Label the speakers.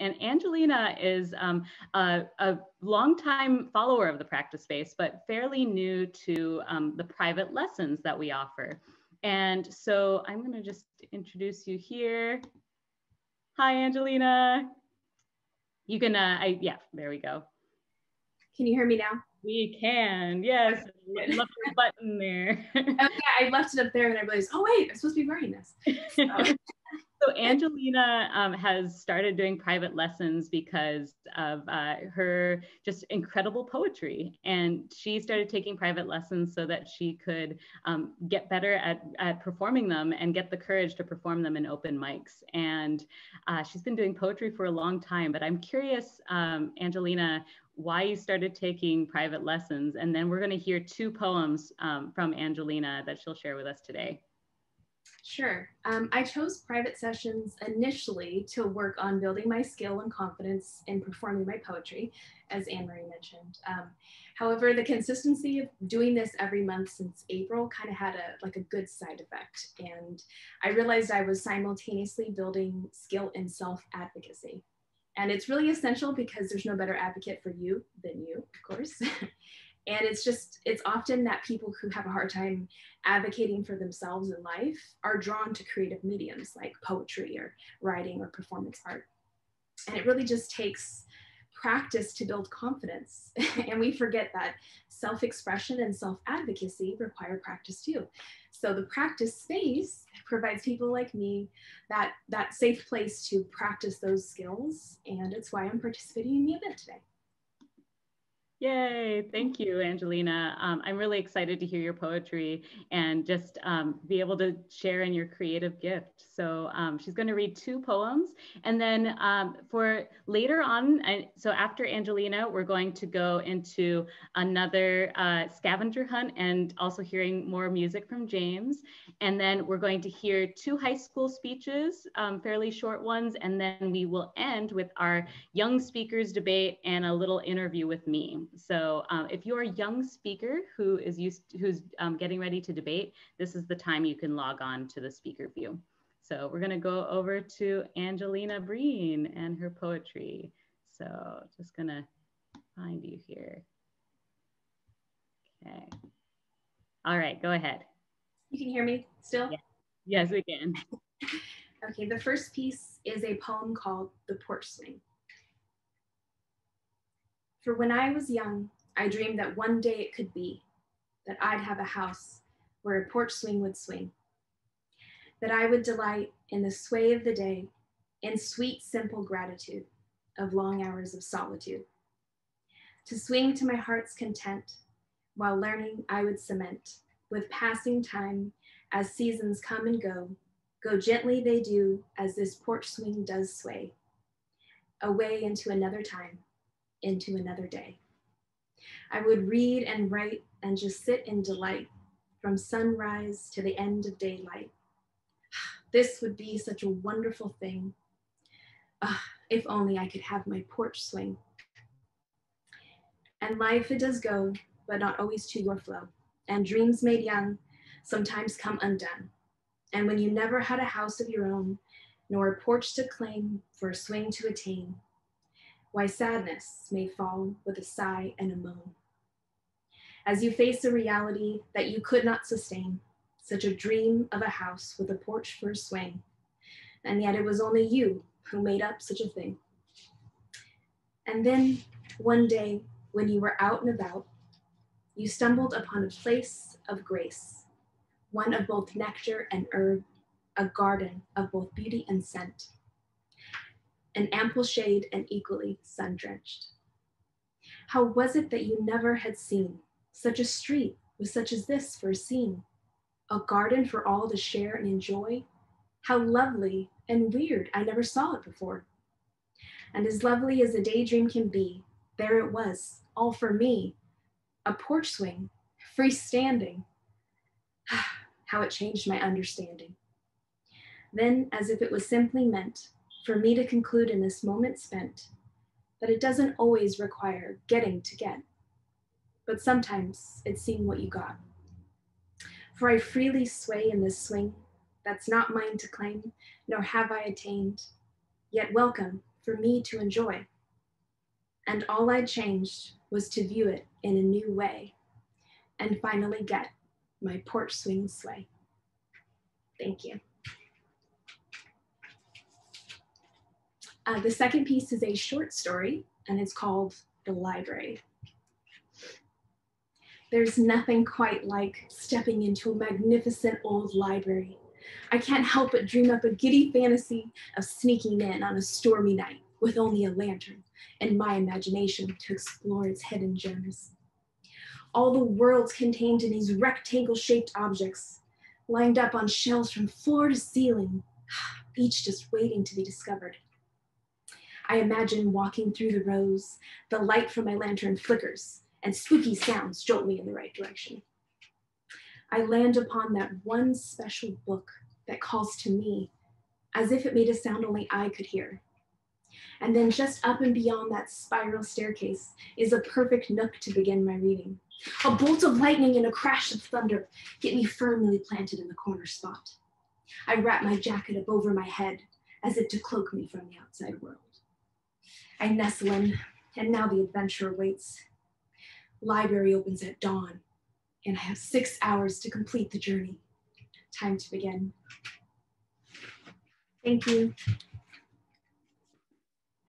Speaker 1: And Angelina is um, a, a longtime follower of the practice space, but fairly new to um, the private lessons that we offer. And so I'm gonna just introduce you here. Hi, Angelina. You can, uh, I, yeah, there we go.
Speaker 2: Can you hear me now?
Speaker 1: We can, yes. The button there.
Speaker 2: okay, I left it up there and I realized, oh wait, I'm supposed to be wearing this. So.
Speaker 1: so Angelina um, has started doing private lessons because of uh, her just incredible poetry. And she started taking private lessons so that she could um, get better at, at performing them and get the courage to perform them in open mics. And uh, she's been doing poetry for a long time, but I'm curious, um, Angelina, why you started taking private lessons. And then we're going to hear two poems um, from Angelina that she'll share with us today.
Speaker 2: Sure. Um, I chose private sessions initially to work on building my skill and confidence in performing my poetry, as Anne Marie mentioned. Um, however, the consistency of doing this every month since April kind of had a like a good side effect, and I realized I was simultaneously building skill in self advocacy. And it's really essential because there's no better advocate for you than you, of course. and it's just, it's often that people who have a hard time advocating for themselves in life are drawn to creative mediums like poetry or writing or performance art. And it really just takes practice to build confidence. and we forget that self expression and self advocacy require practice too. So the practice space provides people like me that, that safe place to practice those skills. And it's why I'm participating in the event today.
Speaker 1: Yay, thank you, Angelina. Um, I'm really excited to hear your poetry and just um, be able to share in your creative gift. So um, she's going to read two poems. And then um, for later on, and so after Angelina, we're going to go into another uh, scavenger hunt and also hearing more music from James. And then we're going to hear two high school speeches, um, fairly short ones. And then we will end with our young speakers debate and a little interview with me. So um, if you're a young speaker who is used, who's um, getting ready to debate, this is the time you can log on to the speaker view. So we're gonna go over to Angelina Breen and her poetry. So just gonna find you here. Okay. All right, go ahead.
Speaker 2: You can hear me still?
Speaker 1: Yeah. Yes, we can.
Speaker 2: okay, the first piece is a poem called The Porch Swing. For when I was young, I dreamed that one day it could be that I'd have a house where a porch swing would swing, that I would delight in the sway of the day, in sweet, simple gratitude of long hours of solitude. To swing to my heart's content, while learning I would cement with passing time as seasons come and go, go gently they do as this porch swing does sway, away into another time into another day. I would read and write and just sit in delight from sunrise to the end of daylight. This would be such a wonderful thing. Ah, if only I could have my porch swing. And life it does go, but not always to your flow. And dreams made young sometimes come undone. And when you never had a house of your own, nor a porch to claim for a swing to attain, why sadness may fall with a sigh and a moan. As you face a reality that you could not sustain, such a dream of a house with a porch for a swing, and yet it was only you who made up such a thing. And then one day, when you were out and about, you stumbled upon a place of grace, one of both nectar and herb, a garden of both beauty and scent an ample shade and equally sun drenched. How was it that you never had seen such a street with such as this for a scene? A garden for all to share and enjoy? How lovely and weird, I never saw it before. And as lovely as a daydream can be, there it was, all for me. A porch swing, freestanding. How it changed my understanding. Then, as if it was simply meant, for me to conclude in this moment spent that it doesn't always require getting to get, but sometimes it's seeing what you got. For I freely sway in this swing that's not mine to claim, nor have I attained, yet welcome for me to enjoy. And all I changed was to view it in a new way and finally get my porch swing sway. Thank you. Uh, the second piece is a short story and it's called The Library. There's nothing quite like stepping into a magnificent old library. I can't help but dream up a giddy fantasy of sneaking in on a stormy night with only a lantern and my imagination to explore its hidden gems. All the worlds contained in these rectangle shaped objects, lined up on shelves from floor to ceiling, each just waiting to be discovered. I imagine walking through the rows, the light from my lantern flickers, and spooky sounds jolt me in the right direction. I land upon that one special book that calls to me as if it made a sound only I could hear. And then just up and beyond that spiral staircase is a perfect nook to begin my reading. A bolt of lightning and a crash of thunder get me firmly planted in the corner spot. I wrap my jacket up over my head as if to cloak me from the outside world. I nestle in, and now the adventure awaits. Library opens at dawn, and I have six hours to complete the journey. Time to begin. Thank you.